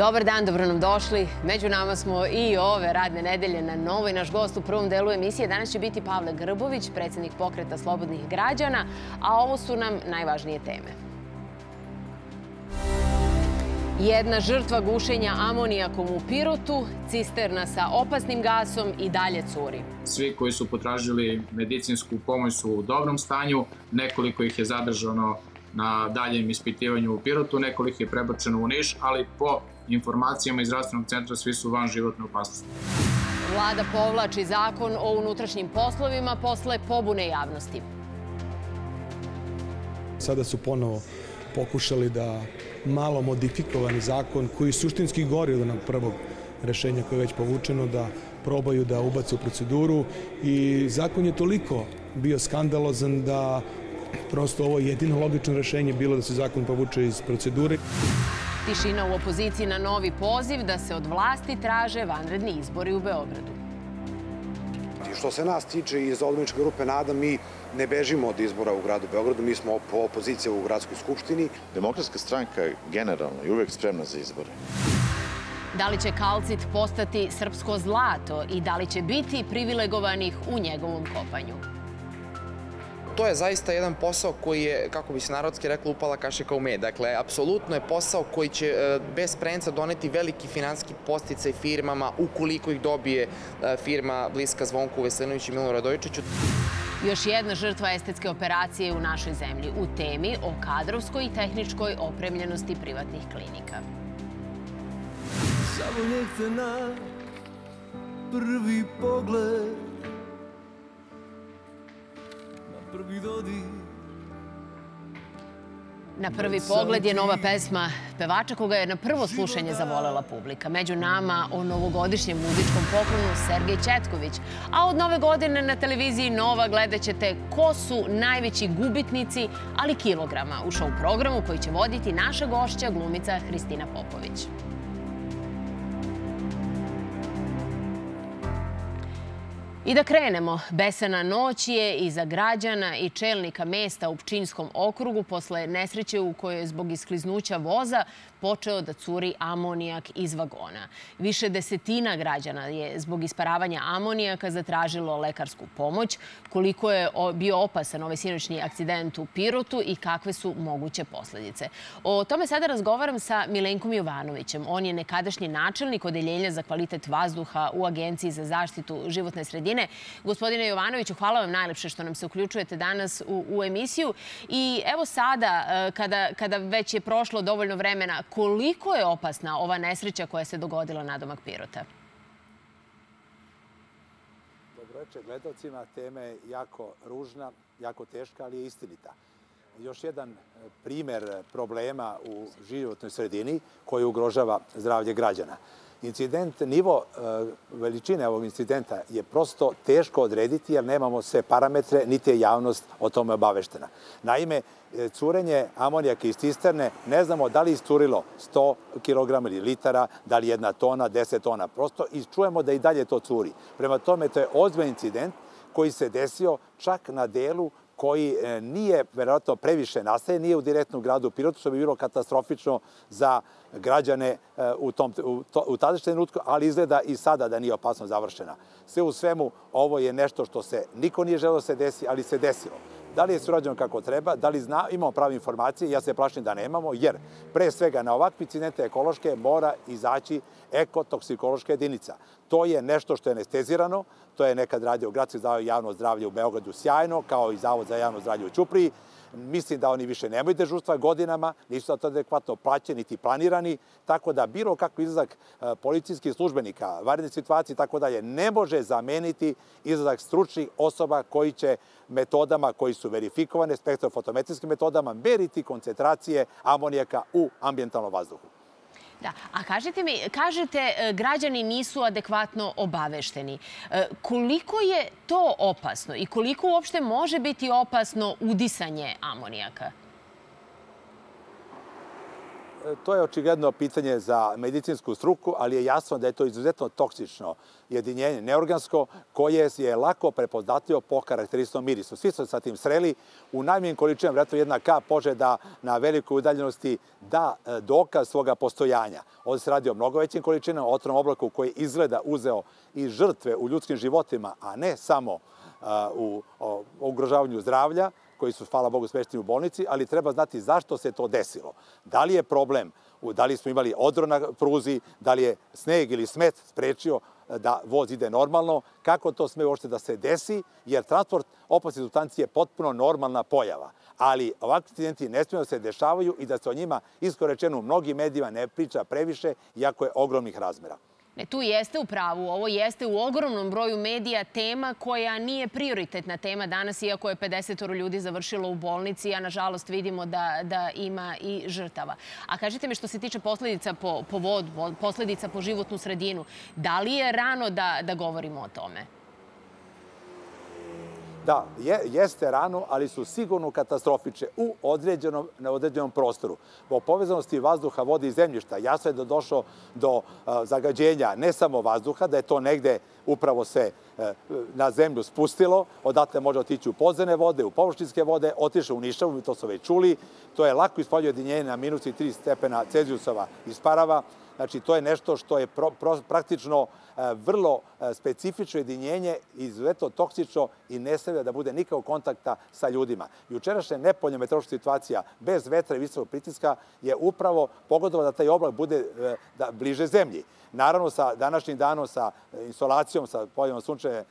Dobar dan, dobro nam došli. Među nama smo i ove radne nedelje na novoj. Naš gost u prvom delu emisije danas će biti Pavle Grbović, predsednik pokreta Slobodnih građana, a ovo su nam najvažnije teme. Jedna žrtva gušenja amonijakom u Pirotu, cisterna sa opasnim gasom i dalje curi. Svi koji su potražili medicinsku pomoć su u dobrom stanju, nekoliko ih je zadržano na daljem ispitivanju u Pirotu, nekoliko je prebačeno u Niš, ali po informacijama iz zdravstvenog centra svi su van životne opasnosti. Vlada povlači zakon o unutrašnjim poslovima posle pobune javnosti. Sada su ponovo pokušali da malo modifikovani zakon koji suštinski gori od onog prvog rešenja koje je već povučeno da probaju da ubace u proceduru i zakon je toliko bio skandalozan da prosto ovo jedino logično rešenje bilo da se zakon povuče iz procedure. Tišina u opoziciji na novi poziv da se od vlasti traže vanredni izbori u Beogradu. Što se nas tiče iz odmeničke grupe NADA, mi ne bežimo od izbora u gradu Beogradu, mi smo opozicija u gradskoj skupštini. Demokratska stranka je generalno i uvek spremna za izbore. Da li će kalcit postati srpsko zlato i da li će biti privilegovanih u njegovom kopanju? To je zaista jedan posao koji je, kako bi se narodski reklo, upala kašika u med. Dakle, apsolutno je posao koji će e, bez prenca doneti veliki finanski posticaj firmama ukoliko ih dobije e, firma bliska Zvonku Veselinoviću i Milanu Radojičiću. Još jedna žrtva estetske operacije u našoj zemlji u temi o kadrovskoj i tehničkoj opremljenosti privatnih klinika. Samo te na prvi pogled Na prvi pogled je nova pesma pevača koga je na prvo slušanje zavolela publika. Među nama o novogodišnjem muzičkom poklonu Sergej Četković. A od nove godine na televiziji Nova gledat ćete ko su najveći gubitnici, ali kilograma u show programu koji će voditi naša gošća glumica Hristina Popović. I da krenemo, besana noć je i za građana i čelnika mesta u Pčinskom okrugu posle nesreće u kojoj je zbog iskliznuća voza počeo da curi amonijak iz vagona. Više desetina građana je zbog isparavanja amonijaka zatražilo lekarsku pomoć. Koliko je bio opasan ovaj sinoćni akcident u Pirotu i kakve su moguće posledice. O tome sada razgovaram sa Milenkom Jovanovićem. On je nekadašnji načelnik Odeljenja za kvalitet vazduha u Agenciji za zaštitu životne sredine. Gospodine Jovanoviću, hvala vam najlepše što nam se uključujete danas u, u emisiju. I evo sada, e, kada, kada već je prošlo dovoljno vremena, koliko je opasna ova nesreća koja se dogodila na domak Pirota? Dobroveče gledalcima. Tema je jako ružna, jako teška, ali je istinita. Još jedan e, primer problema u životnoj sredini koji ugrožava zdravlje građana. Incident, nivo e, veličine ovog incidenta je prosto teško odrediti jer nemamo sve parametre, niti je javnost o tome obaveštena. Naime, e, curenje amonijaka iz cisterne ne znamo da li iscurilo 100 kg ili litara, da li jedna tona, 10 tona. Prosto i čujemo da i dalje to curi. Prema tome, to je ozbiljan incident koji se desio čak na delu koji e, nije verovatno previše nastaje, nije u direktnom gradu Pirotu, što bi bilo katastrofično za građane e, u, tom, u, to, u tadašnjem trenutku, ali izgleda i sada da nije opasno završena. Sve u svemu, ovo je nešto što se niko nije želeo da se desi, ali se desilo. Da li je surađeno kako treba, da li zna, imamo prave informacije, ja se plašim da nemamo, jer pre svega na ovakvi incidente ekološke mora izaći ekotoksikološka jedinica. To je nešto što je anestezirano, to je nekad radio Gradski zavod javno zdravlje u Beogradu sjajno, kao i Zavod za javno zdravlje u Ćupriji. Mislim da oni više nemaju dežurstva godinama, nisu to adekvatno plaćeni niti planirani, tako da bilo kakvi izlazak e, policijskih službenika, varene situacije i tako dalje, ne može zameniti izlazak stručnih osoba koji će metodama koji su verifikovane, spektrofotometrijskim metodama, meriti koncentracije amonijaka u ambijentalnom vazduhu. Da, a kažete mi, kažete e, građani nisu adekvatno obavešteni. E, koliko je to opasno i koliko uopšte može biti opasno udisanje amonijaka? To je očigledno pitanje za medicinsku struku, ali je jasno da je to izuzetno toksično jedinjenje neorgansko koje je lako prepoznatljivo po karakterističnom mirisu. Svi su sa tim sreli. U najmanjim količinama vratno jedna kap može da na velikoj udaljenosti da e, dokaz svoga postojanja. Ovde se radi o mnogo većim količinama, o otrom oblaku koji izgleda uzeo i žrtve u ljudskim životima, a ne samo u ugrožavanju zdravlja, koji su, hvala Bogu, smešteni u bolnici, ali treba znati zašto se to desilo. Da li je problem, da li smo imali odro na pruzi, da li je sneg ili smet sprečio e, da voz ide normalno, kako to sme uopšte da se desi, jer transport opasne substancije je potpuno normalna pojava. Ali ovakvi incidenti ne smiju da se dešavaju i da se o njima iskorečeno u mnogim medijima ne priča previše, iako je ogromnih razmera. Ne, tu jeste u pravu. Ovo jeste u ogromnom broju medija tema koja nije prioritetna tema danas, iako je 50 ljudi završilo u bolnici, a nažalost vidimo da, da ima i žrtava. A kažite mi što se tiče posledica po, po vodu, posledica po životnu sredinu, da li je rano da, da govorimo o tome? Da, je, jeste rano, ali su sigurno katastrofiče u određenom, na određenom prostoru. Po povezanosti vazduha, vode i zemljišta jasno je da došlo do a, zagađenja ne samo vazduha, da je to negde upravo se e, na zemlju spustilo, odatle može otići u podzemne vode, u površinske vode, otiše u Nišavu, to su već čuli, to je lako ispaljuje jedinjenje na minus i 3 stepena Celzijusova isparava, Znači, to je nešto što je pro, pro, praktično e, vrlo e, specifično jedinjenje, izuzetno toksično i ne stavlja da bude nikakvog kontakta sa ljudima. Jučerašnja nepolja meteorološka situacija bez vetra i visokog pritiska je upravo pogodova da taj oblak bude da, bliže zemlji. Naravno, sa današnjim danom, sa insolacijom, sa poljevom sunčeve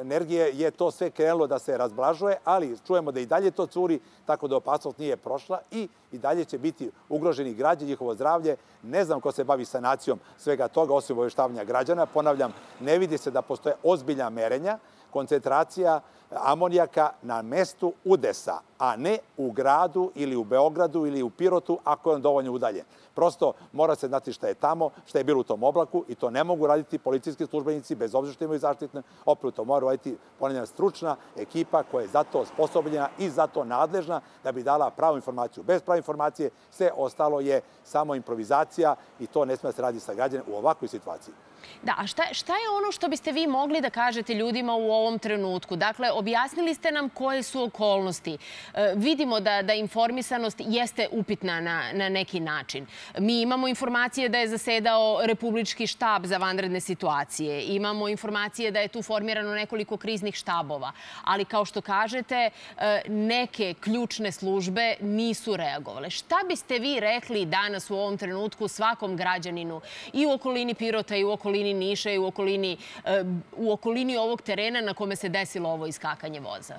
energije, je to sve krenulo da se razblažuje, ali čujemo da i dalje to curi, tako da opasnost nije prošla i i dalje će biti ugroženi građani, njihovo zdravlje. Ne znam ko se bavi sanacijom svega toga, osim obeštavanja građana. Ponavljam, ne vidi se da postoje ozbiljna merenja, koncentracija amonijaka na mestu udesa, a ne u gradu ili u Beogradu ili u Pirotu ako je on dovoljno udaljen. Prosto mora se znati šta je tamo, šta je bilo u tom oblaku i to ne mogu raditi policijski službenici bez obzira što imaju zaštitne opremu. To mora raditi ponavljena stručna ekipa koja je zato osposobljena i zato nadležna da bi dala pravu informaciju. Bez prave informacije sve ostalo je samo improvizacija i to ne sme da se radi sa građanem u ovakvoj situaciji. Da, a šta, šta je ono što biste vi mogli da kažete ljudima u ovom trenutku? Dakle, objasnili ste nam koje su okolnosti. E, vidimo da, da informisanost jeste upitna na, na neki način. Mi imamo informacije da je zasedao Republički štab za vanredne situacije. Imamo informacije da je tu formirano nekoliko kriznih štabova. Ali, kao što kažete, e, neke ključne službe nisu reagovale. Šta biste vi rekli danas u ovom trenutku svakom građaninu i u okolini Pirota i u okolini okolini Niša i u okolini, e, u okolini ovog terena na kome se desilo ovo iskakanje voza?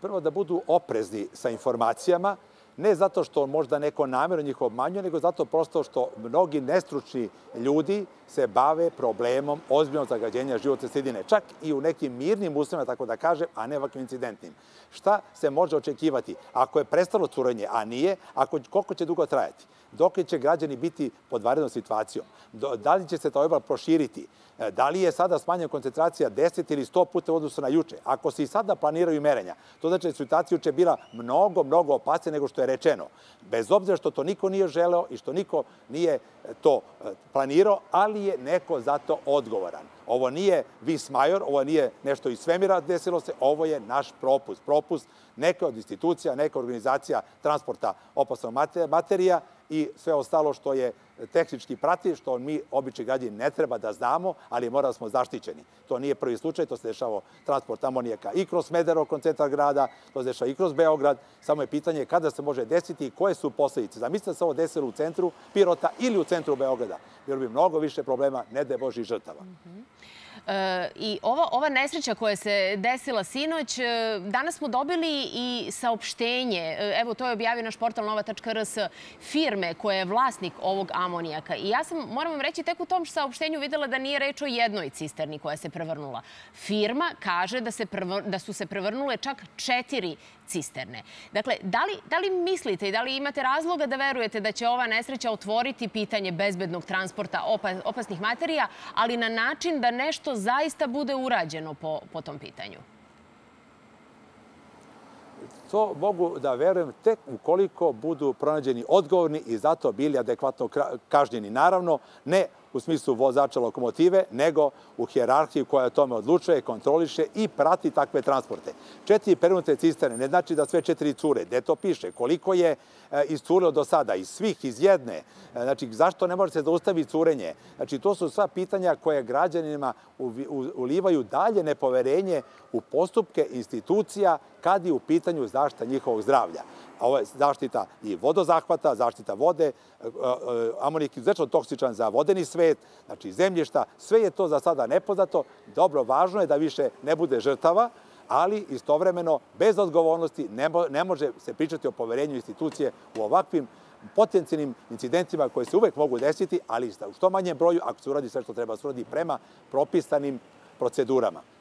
Prvo da budu oprezni sa informacijama, ne zato što možda neko namjerno njih obmanjuje, nego zato prosto što mnogi nestručni ljudi se bave problemom ozbiljnog zagađenja životne sredine, čak i u nekim mirnim uslovima, tako da kažem, a ne ovakvim incidentnim. Šta se može očekivati? Ako je prestalo curenje, a nije, ako, koliko će dugo trajati? Dok će građani biti pod varednom situacijom? Da li će se ta obal proširiti? E, da li je sada smanjena koncentracija 10 ili 100 puta u odnosu na juče? Ako se i sada planiraju merenja, to znači da je situacija juče bila mnogo, mnogo opasnija nego što je rečeno. Bez obzira što to niko nije želeo i što niko nije e, to e, planirao, ali je neko za to odgovoran. Ovo nije vis major, ovo nije nešto iz svemira desilo se, ovo je naš propust. Propust neke od institucija, neka organizacija transporta opasnog materija i sve ostalo što je tehnički prati, što mi, obični građani, ne treba da znamo, ali mora da smo zaštićeni. To nije prvi slučaj, to se dešava transport amonijaka i kroz Smedero, koncentar grada, to se dešava i kroz Beograd. Samo je pitanje kada se može desiti i koje su posledice. Zamislite da se ovo desilo u centru Pirota ili u centru Beograda. Bilo bi mnogo više problema, ne je Boži žrtava. Mm -hmm. I ova, ova nesreća koja se desila sinoć, e, danas smo dobili i saopštenje, e, evo to je objavio naš portal nova.rs, firme koja je vlasnik ovog amonijaka. I ja sam, moram vam reći, tek u tom saopštenju videla da nije reč o jednoj cisterni koja se prevrnula. Firma kaže da, se da su se prevrnule čak četiri cisterne. Dakle, da li, da li mislite i da li imate razloga da verujete da će ova nesreća otvoriti pitanje bezbednog transporta opasnih materija, ali na način da nešto zaista bude urađeno po, po tom pitanju? to mogu da verujem tek ukoliko budu pronađeni odgovorni i zato bili adekvatno kažnjeni. Naravno, ne u smislu vozača lokomotive, nego u hjerarhiji koja o tome odlučuje, kontroliše i prati takve transporte. Četiri prenute cisterne ne znači da sve četiri cure. Gde to piše? Koliko je e, iscurilo do sada? Iz svih, iz jedne? E, znači, zašto ne može se zaustavi curenje? Znači, to su sva pitanja koje građanima ulivaju dalje nepoverenje u postupke institucija kad je u pitanju zaštita njihovog zdravlja ovo je zaštita i vodozahvata, zaštita vode, e, e, amonik je izuzetno toksičan za vodeni svet, znači zemljišta, sve je to za sada nepoznato. Dobro, važno je da više ne bude žrtava, ali istovremeno bez odgovornosti ne, može se pričati o poverenju institucije u ovakvim potencijalnim incidentima koje se uvek mogu desiti, ali u što manjem broju ako se uradi sve što treba se uradi prema propisanim procedurama.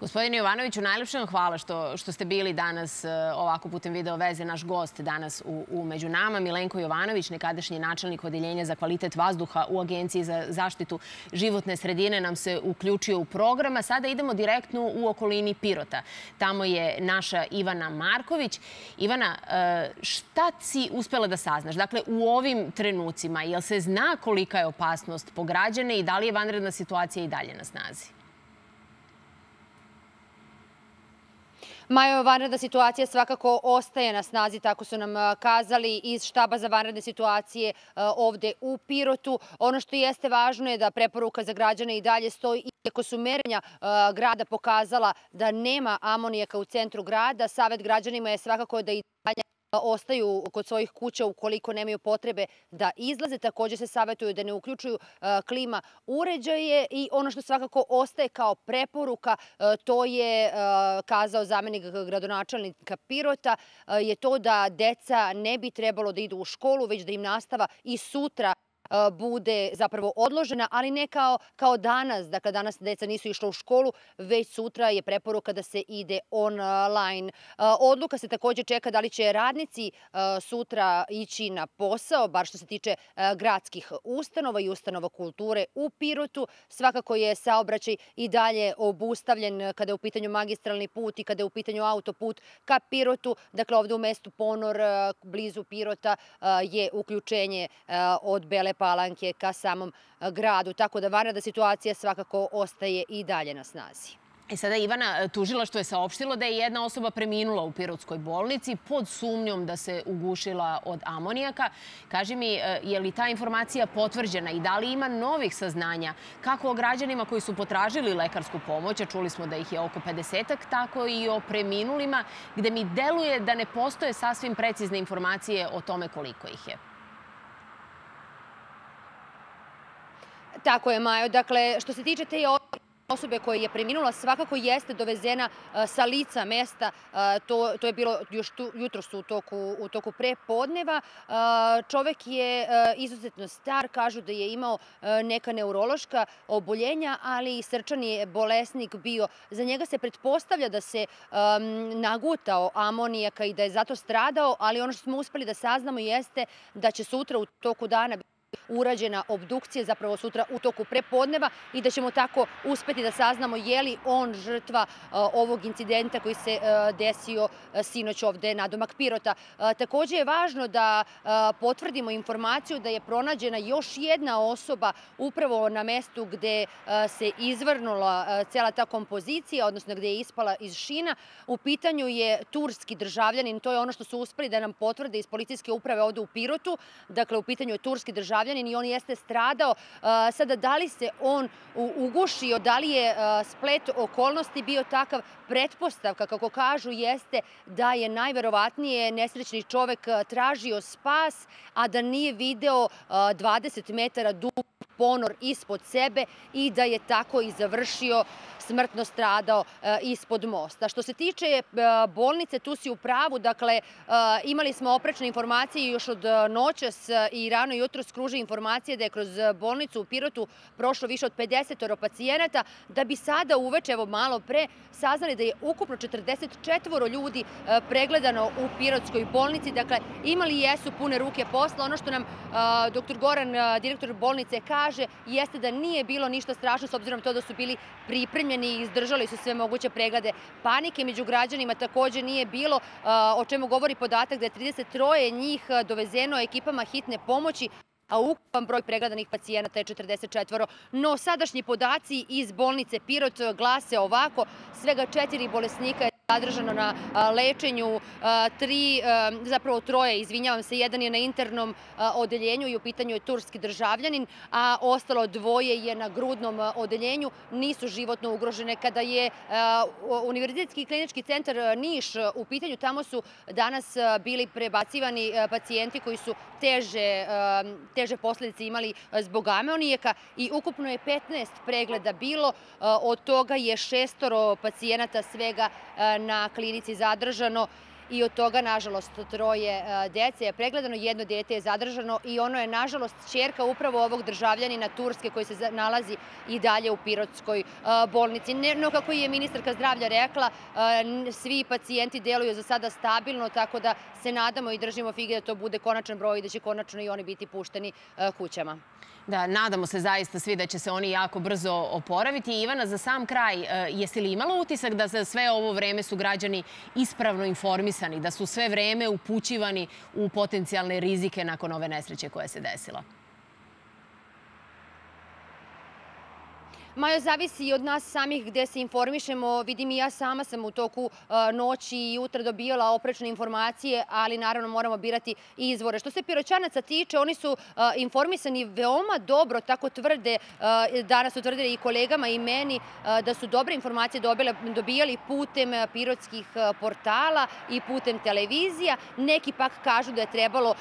Gospodine Jovanoviću, najlepše vam hvala što, što ste bili danas e, ovako putem video veze, naš gost danas u, u Među nama. Milenko Jovanović, nekadašnji načelnik Odeljenja za kvalitet vazduha u Agenciji za zaštitu životne sredine, nam se uključio u program. A sada idemo direktno u okolini Pirota. Tamo je naša Ivana Marković. Ivana, e, šta si uspela da saznaš? Dakle, u ovim trenucima, jel se zna kolika je opasnost po građane i da li je vanredna situacija i dalje na snazi? Majo, vanredna situacija svakako ostaje na snazi, tako su nam kazali iz štaba za vanredne situacije ovde u Pirotu. Ono što jeste važno je da preporuka za građane i dalje stoji Iako su merenja grada pokazala da nema amonijaka u centru grada, Savet građanima je svakako da i dalje ostaju kod svojih kuća ukoliko nemaju potrebe da izlaze. Takođe se savjetuju da ne uključuju klima uređaje i ono što svakako ostaje kao preporuka, to je kazao zamenik gradonačelnika Pirota, je to da deca ne bi trebalo da idu u školu, već da im nastava i sutra bude zapravo odložena, ali ne kao, kao danas. Dakle, danas deca nisu išla u školu, već sutra je preporuka da se ide online. Odluka se takođe čeka da li će radnici sutra ići na posao, bar što se tiče gradskih ustanova i ustanova kulture u Pirotu. Svakako je saobraćaj i dalje obustavljen kada je u pitanju magistralni put i kada je u pitanju autoput ka Pirotu. Dakle, ovde u mestu Ponor, blizu Pirota, je uključenje od Bele Palanke ka samom gradu, tako da vanredna situacija svakako ostaje i dalje na snazi. E sada Ivana, tužila što je saopštilo da je jedna osoba preminula u Pirotskoj bolnici pod sumnjom da se ugušila od amonijaka. Kaži mi, e, je li ta informacija potvrđena i da li ima novih saznanja kako o građanima koji su potražili lekarsku pomoć, a čuli smo da ih je oko 50-ak, tako i o preminulima, gde mi deluje da ne postoje sasvim precizne informacije o tome koliko ih je. Tako je, Majo. Dakle, što se tiče te osobe koja je preminula svakako jeste dovezena sa lica mesta. To, to je bilo još jutro su u toku, u toku prepodneva. Čovek je izuzetno star, kažu da je imao neka neurološka oboljenja, ali i srčan je bolesnik bio. Za njega se pretpostavlja da se nagutao amonijaka i da je zato stradao, ali ono što smo uspeli da saznamo jeste da će sutra u toku dana urađena obdukcija zapravo sutra u toku prepodneva i da ćemo tako uspeti da saznamo je li on žrtva ovog incidenta koji se desio sinoć ovde na domak Pirota. Takođe je važno da potvrdimo informaciju da je pronađena još jedna osoba upravo na mestu gde se izvrnula cela ta kompozicija, odnosno gde je ispala iz šina. U pitanju je turski državljanin, to je ono što su uspeli da nam potvrde iz policijske uprave ovde u Pirotu. Dakle, u pitanju je turski državljanin državljanin i on jeste stradao. Sada, da li se on ugušio, da li je splet okolnosti bio takav, pretpostavka, kako kažu, jeste da je najverovatnije nesrećni čovek tražio spas, a da nije video 20 metara dug ponor ispod sebe i da je tako i završio smrtno stradao e, ispod mosta. Što se tiče e, bolnice, tu si u pravu, dakle, e, imali smo oprečne informacije još od noćas i rano jutro skruži postoji informacija da je kroz bolnicu u Pirotu prošlo više od 50 pacijenata, da bi sada uveče, evo malo pre, saznali da je ukupno 44 ljudi pregledano u Pirotskoj bolnici. Dakle, imali jesu pune ruke posla. Ono što nam dr. Goran, direktor bolnice, kaže jeste da nije bilo ništa strašno s obzirom to da su bili pripremljeni i izdržali su sve moguće preglede. Panike među građanima takođe nije bilo, o čemu govori podatak da je 33 njih dovezeno ekipama hitne pomoći, a ukupan broj pregledanih pacijenata je 44. No, sadašnji podaci iz bolnice Pirot glase ovako, svega četiri bolesnika je zadržano na lečenju, tri, zapravo troje, izvinjavam se, jedan je na internom odeljenju i u pitanju je turski državljanin, a ostalo dvoje je na grudnom odeljenju, nisu životno ugrožene. Kada je Univerzitetski klinički centar Niš u pitanju, tamo su danas bili prebacivani pacijenti koji su teže, teže posledice imali zbog ameonijeka i ukupno je 15 pregleda bilo, od toga je šestoro pacijenata svega na klinici zadržano i od toga, nažalost, troje e, dece je pregledano, jedno dete je zadržano i ono je, nažalost, čerka upravo ovog državljanina Turske koji se nalazi i dalje u Pirotskoj e, bolnici. No, kako je ministarka zdravlja rekla, e, svi pacijenti deluju za sada stabilno, tako da se nadamo i držimo fige da to bude konačan broj i da će konačno i oni biti pušteni kućama. Da, nadamo se zaista svi da će se oni jako brzo oporaviti. Ivana, za sam kraj, jesi li imala utisak da za sve ovo vreme su građani ispravno informisani informisani, da su sve vreme upućivani u potencijalne rizike nakon ove nesreće koja se desila? Majo, zavisi i od nas samih gde se informišemo. Vidim i ja sama sam u toku noći i jutra dobijala oprečne informacije, ali naravno moramo birati izvore. Što se piroćanaca tiče, oni su informisani veoma dobro, tako tvrde, danas su tvrdili i kolegama i meni, da su dobre informacije dobijali putem pirotskih portala i putem televizija. Neki pak kažu da je trebalo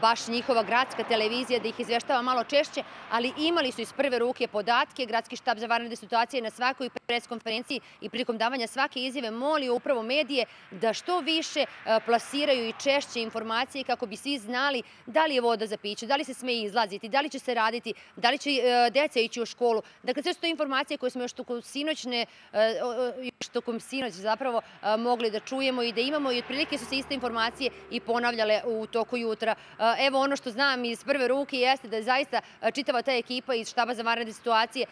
baš njihova gradska televizija da ih izveštava malo češće, ali imali su iz prve ruke podatke. Gradski štab za vanredne situacije na svakoj preskonferenciji i prilikom davanja svake izjave molio upravo medije da što više e, plasiraju i češće informacije kako bi svi znali da li je voda za piće, da li se sme izlaziti, da li će se raditi, da li će e, deca ići u školu. Dakle, sve su to informacije koje smo još tokom sinoćne, e, još tokom sinoć zapravo mogli da čujemo i da imamo i otprilike su se iste informacije i ponavljale u toku jutra. Evo ono što znam iz prve ruke jeste da je zaista čitava ta ekipa iz štaba za vanredne situacije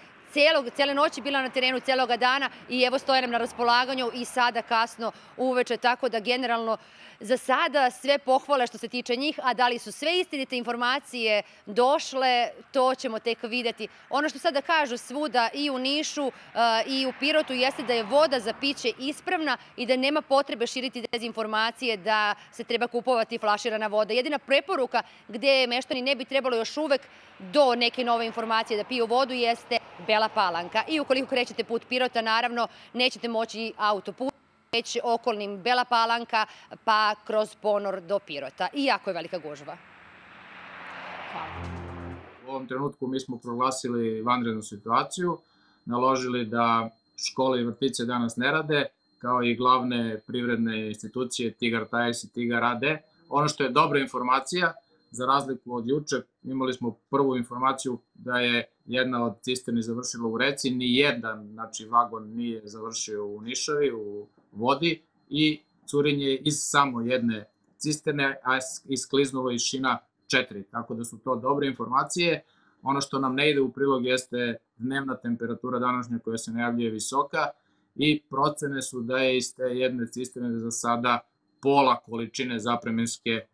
cele noći bila na terenu, celoga dana i evo stoje nam na raspolaganju i sada kasno uveče, tako da generalno za sada sve pohvale što se tiče njih, a da li su sve istinite informacije došle, to ćemo tek videti. Ono što sada kažu svuda i u Nišu uh, i u Pirotu jeste da je voda za piće ispravna i da nema potrebe širiti dezinformacije da se treba kupovati flaširana voda. Jedina preporuka gde meštani ne bi trebalo još uvek do neke nove informacije da piju vodu jeste Bela Palanka. I ukoliko krećete put Pirota, naravno, nećete moći autoput već okolnim Bela Palanka, pa kroz Ponor do Pirota. I jako je velika gužva. U ovom trenutku mi smo proglasili vanrednu situaciju, naložili da škole i vrtice danas ne rade, kao i glavne privredne institucije Tigar Tajes i Tigar AD. Ono što je dobra informacija, za razliku od juče, imali smo prvu informaciju da je jedna od cisterni završila u reci, ni jedan znači, vagon nije završio u Nišavi, u vodi i curenje iz samo jedne cisterne, a iskliznulo iz šina četiri. Tako da su to dobre informacije. Ono što nam ne ide u prilog jeste dnevna temperatura današnja koja se najavljuje visoka i procene su da je iz te jedne cisterne za sada pola količine zapremenske e,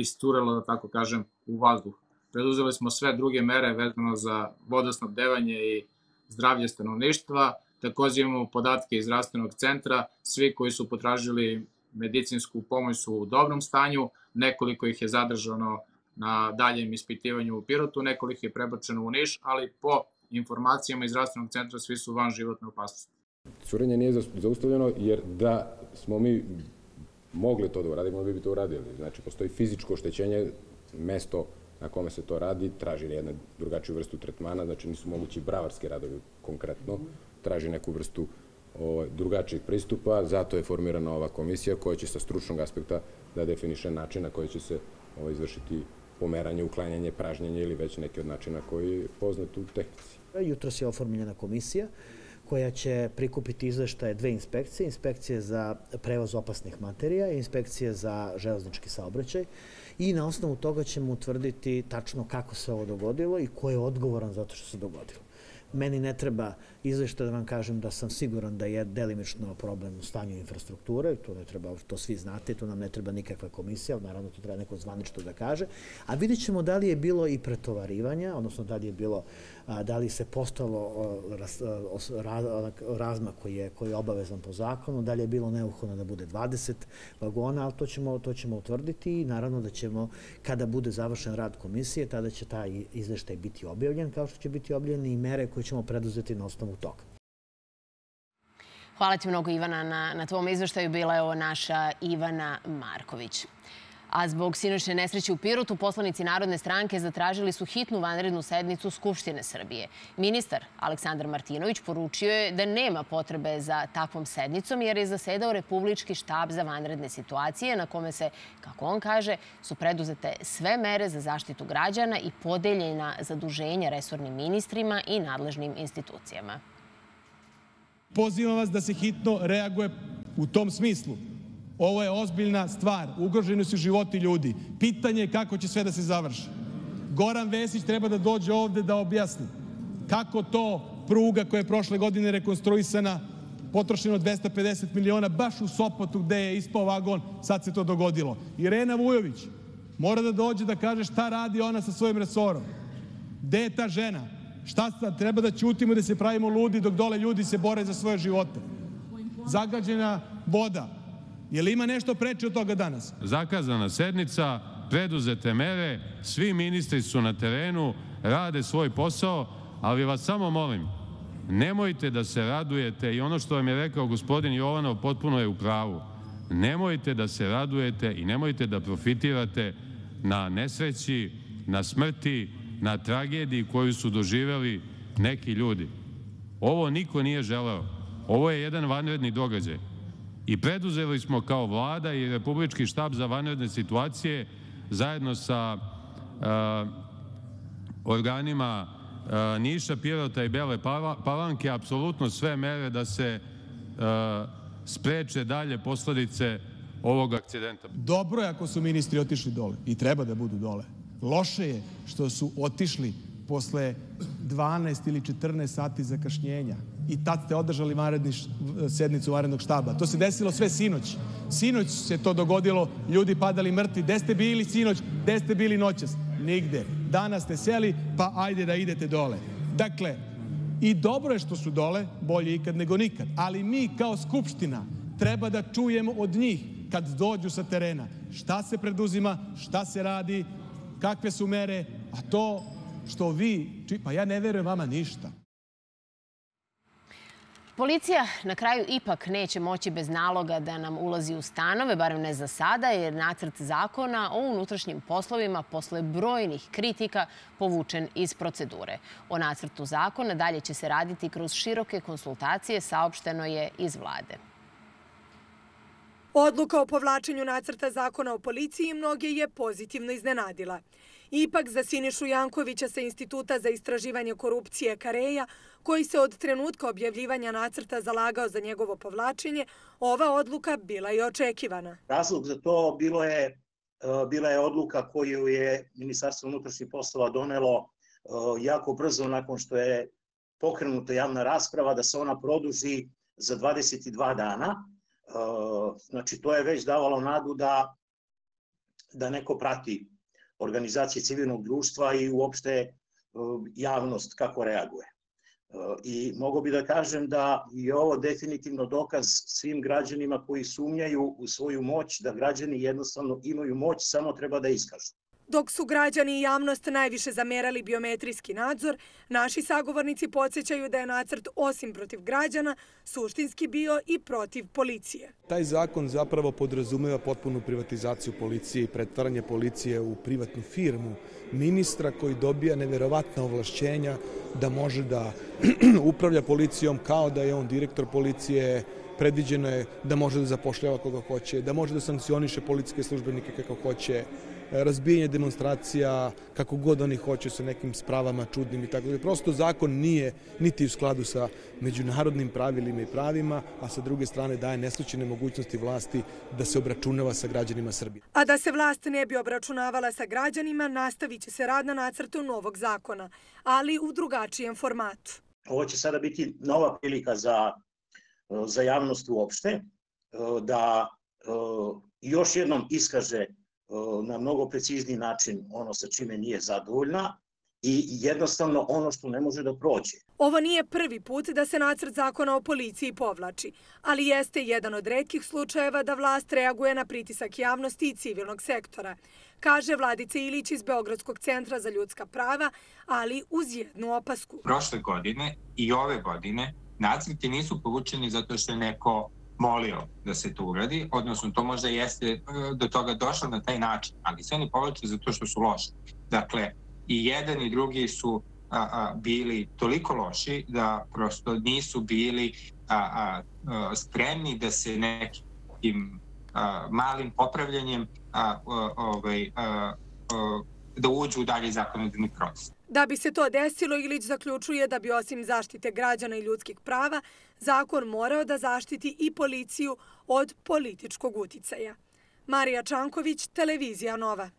isturela, da tako kažem, u vazduh. Preduzeli smo sve druge mere vezano za vodosnabdevanje i zdravlje stanovništva. Takođe imamo podatke iz zdravstvenog centra. Svi koji su potražili medicinsku pomoć su u dobrom stanju. Nekoliko ih je zadržano na daljem ispitivanju u Pirotu, nekoliko je prebačeno u Niš, ali po informacijama iz zdravstvenog centra svi su van životne opasnosti. Curenje nije zaustavljeno jer da smo mi mogli to da uradimo, bi to uradili. Znači, postoji fizičko oštećenje, mesto na kome se to radi, traži jednu drugačiju vrstu tretmana, znači nisu mogući bravarski radovi konkretno, traži neku vrstu ovaj, drugačijih pristupa, zato je formirana ova komisija koja će sa stručnog aspekta da definiše način na koji će se ovaj, izvršiti pomeranje, uklanjanje, pražnjenje ili već neki od načina koji je poznat u tehnici. Jutro je oformljena komisija koja će prikupiti izveštaje dve inspekcije, inspekcije za prevoz opasnih materija i inspekcije za železnički saobraćaj i na osnovu toga ćemo utvrditi tačno kako se ovo dogodilo i ko je odgovoran zato što se dogodilo. Meni ne treba izvešta da vam kažem da sam siguran da je delimično problem u stanju infrastrukture, to ne treba, to svi znate, to nam ne treba nikakva komisija, naravno to treba neko zvanično da kaže, a vidjet ćemo da li je bilo i pretovarivanja, odnosno da li je bilo, da li se postalo razmak koji je, koji je obavezan po zakonu, da li je bilo neuhodno da bude 20 vagona, ali to ćemo, to ćemo utvrditi i naravno da ćemo, kada bude završen rad komisije, tada će taj izveštaj biti objavljen, kao što će biti objavljeni i mere koje ćemo preduzeti na osnovu toga. Hvala ti mnogo Ivana na, na tvom izveštaju. Bila je ovo naša Ivana Marković. A zbog sinoćne nesreće u Pirotu, poslanici Narodne stranke zatražili su hitnu vanrednu sednicu Skupštine Srbije. Ministar Aleksandar Martinović poručio je da nema potrebe za takvom sednicom jer je zasedao Republički štab za vanredne situacije na kome se, kako on kaže, su preduzete sve mere za zaštitu građana i podeljena zaduženja resornim ministrima i nadležnim institucijama. Pozivam vas da se hitno reaguje u tom smislu. Ovo je ozbiljna stvar. Ugroženi su životi ljudi. Pitanje je kako će sve da se završi. Goran Vesić treba da dođe ovde da objasni kako to pruga koja je prošle godine rekonstruisana, potrošeno 250 miliona baš u Sopotu gde je ispao vagon, sad se to dogodilo. Irena Vujović mora da dođe da kaže šta radi ona sa svojim resorom. Gde je ta žena? Šta treba da ćutimo da se pravimo ludi dok dole ljudi se bore za svoje živote. Zagađena voda. Je li ima nešto preče od toga danas? Zakazana sednica, preduzete mere, svi ministri su na terenu, rade svoj posao, ali vas samo molim, nemojte da se radujete i ono što vam je rekao gospodin Jovanov potpuno je u pravu. Nemojte da se radujete i nemojte da profitirate na nesreći, na smrti, na tragediji koju su doživeli neki ljudi. Ovo niko nije želeo. Ovo je jedan vanredni događaj. I preduzeli smo kao vlada i Republički štab za vanredne situacije zajedno sa uh, organima uh, Niša, Pirota i Bele Palanke apsolutno sve mere da se uh, spreče dalje posledice ovog akcidenta. Dobro je ako su ministri otišli dole i treba da budu dole. Loše je što su otišli posle 12 ili 14 sati zakašnjenja i tad ste održali vanredni sednicu vanrednog štaba. To se desilo sve sinoć. Sinoć se to dogodilo, ljudi padali mrtvi. Gde ste bili sinoć? Gde ste bili noćas? Nigde. Danas ste seli, pa ajde da idete dole. Dakle, i dobro je što su dole, bolje ikad nego nikad. Ali mi kao Skupština treba da čujemo od njih kad dođu sa terena šta se preduzima, šta se radi, kakve su mere, a to što vi, pa ja ne verujem vama ništa. Policija na kraju ipak neće moći bez naloga da nam ulazi u stanove, barem ne za sada, jer nacrt zakona o unutrašnjim poslovima posle brojnih kritika povučen iz procedure. O nacrtu zakona dalje će se raditi kroz široke konsultacije, saopšteno je iz vlade. Odluka o povlačenju nacrta zakona o policiji mnoge je pozitivno iznenadila. Ipak za Sinišu Jankovića sa Instituta za istraživanje korupcije Kareja, koji se od trenutka objavljivanja nacrta zalagao za njegovo povlačenje, ova odluka bila je očekivana. Razlog za to bilo je, e, bila je odluka koju je Ministarstvo unutrašnjih poslova donelo e, jako brzo nakon što je pokrenuta javna rasprava da se ona produži za 22 dana Znači, to je već davalo nadu da, da neko prati organizacije civilnog društva i uopšte javnost kako reaguje. I mogu bi da kažem da je ovo definitivno dokaz svim građanima koji sumnjaju u svoju moć, da građani jednostavno imaju moć, samo treba da iskažu. Dok su građani i javnost najviše zamerali biometrijski nadzor, naši sagovornici podsjećaju da je nacrt osim protiv građana suštinski bio i protiv policije. Taj zakon zapravo podrazumeva potpunu privatizaciju policije i pretvaranje policije u privatnu firmu ministra koji dobija neverovatna ovlašćenja da može da upravlja policijom kao da je on direktor policije, predviđeno je da može da zapošljava koga hoće, da može da sankcioniše policijske službenike kako hoće, razbijanje demonstracija, kako god oni hoće sa nekim spravama čudnim i tako da. Prosto zakon nije niti u skladu sa međunarodnim pravilima i pravima, a sa druge strane daje neslučene mogućnosti vlasti da se obračunava sa građanima Srbije. A da se vlast ne bi obračunavala sa građanima, nastavit će se rad na nacrtu novog zakona, ali u drugačijem formatu. Ovo će sada biti nova prilika za, za javnost uopšte, da još jednom iskaže na mnogo precizniji način ono sa čime nije zadovoljna i jednostavno ono što ne može da prođe. Ovo nije prvi put da se nacrt zakona o policiji povlači, ali jeste jedan od redkih slučajeva da vlast reaguje na pritisak javnosti i civilnog sektora, kaže Vladica Ilić iz Beogradskog centra za ljudska prava, ali uz jednu opasku. Prošle godine i ove godine nacrti nisu povučeni zato što je neko molio da se to uradi, odnosno to možda jeste e, do toga došlo na taj način, ali se oni povlače zato što su loši. Dakle, i jedan i drugi su a, a, bili toliko loši da prosto nisu bili a, a, a, spremni da se nekim a, malim popravljanjem a, a, ovaj, a, a, da uđu u dalje zakonodavni proces. Da bi se to desilo, Ilić zaključuje da bi osim zaštite građana i ljudskih prava, zakon morao da zaštiti i policiju od političkog uticaja. Marija Čanković, Televizija Nova.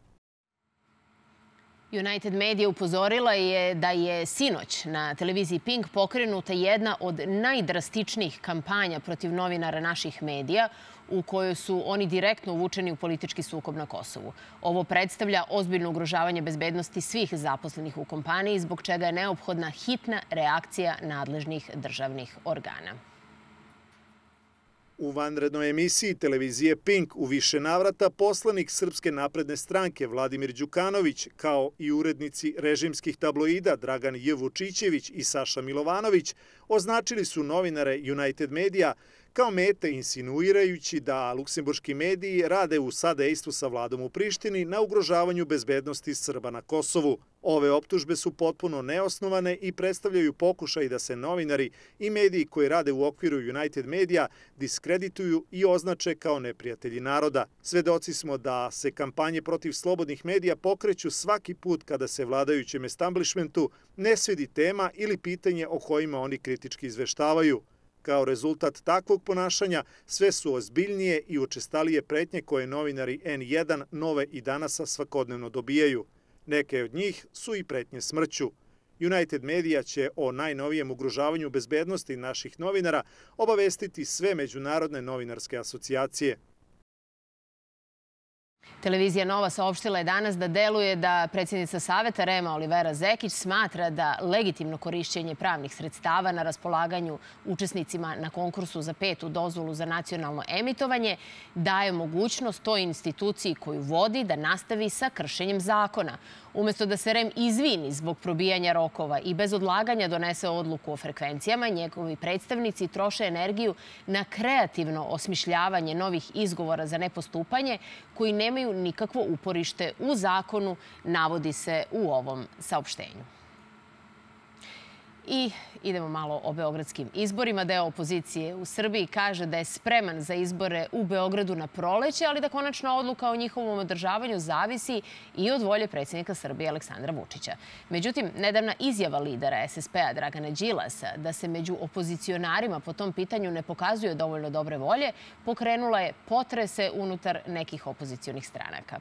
United Media upozorila je da je sinoć na televiziji Pink pokrenuta jedna od najdrastičnijih kampanja protiv novinara naših medija u kojoj su oni direktno uvučeni u politički sukob na Kosovu. Ovo predstavlja ozbiljno ugrožavanje bezbednosti svih zaposlenih u kompaniji, zbog čega je neophodna hitna reakcija nadležnih državnih organa. U vanrednoj emisiji televizije Pink u više navrata poslanik Srpske napredne stranke Vladimir Đukanović, kao i urednici režimskih tabloida Dragan J. Vučićević i Saša Milovanović, označili su novinare United Media kao mete insinuirajući da luksemburški mediji rade u sadejstvu sa vladom u Prištini na ugrožavanju bezbednosti Srba na Kosovu. Ove optužbe su potpuno neosnovane i predstavljaju pokušaj da se novinari i mediji koji rade u okviru United Media diskredituju i označe kao neprijatelji naroda. Svedoci smo da se kampanje protiv slobodnih medija pokreću svaki put kada se vladajućem establishmentu ne svidi tema ili pitanje o kojima oni kritički izveštavaju. Kao rezultat takvog ponašanja sve su ozbiljnije i učestalije pretnje koje novinari N1 nove i danasa svakodnevno dobijaju. Neke od njih su i pretnje smrću. United Media će o najnovijem ugrožavanju bezbednosti naših novinara obavestiti sve međunarodne novinarske asocijacije. Televizija Nova saopštila je danas da deluje da predsjednica Saveta Rema Olivera Zekić smatra da legitimno korišćenje pravnih sredstava na raspolaganju učesnicima na konkursu za petu dozvolu za nacionalno emitovanje daje mogućnost toj instituciji koju vodi da nastavi sa kršenjem zakona. Umesto da se REM izvini zbog probijanja rokova i bez odlaganja donese odluku o frekvencijama, njegovi predstavnici troše energiju na kreativno osmišljavanje novih izgovora za nepostupanje koji nemaju nikakvo uporište u zakonu, navodi se u ovom saopštenju. I idemo malo o beogradskim izborima. Deo opozicije u Srbiji kaže da je spreman za izbore u Beogradu na proleće, ali da konačna odluka o njihovom održavanju zavisi i od volje predsjednika Srbije Aleksandra Vučića. Međutim, nedavna izjava lidera SSP-a Dragana Đilasa da se među opozicionarima po tom pitanju ne pokazuje dovoljno dobre volje, pokrenula je potrese unutar nekih opozicijonih stranaka.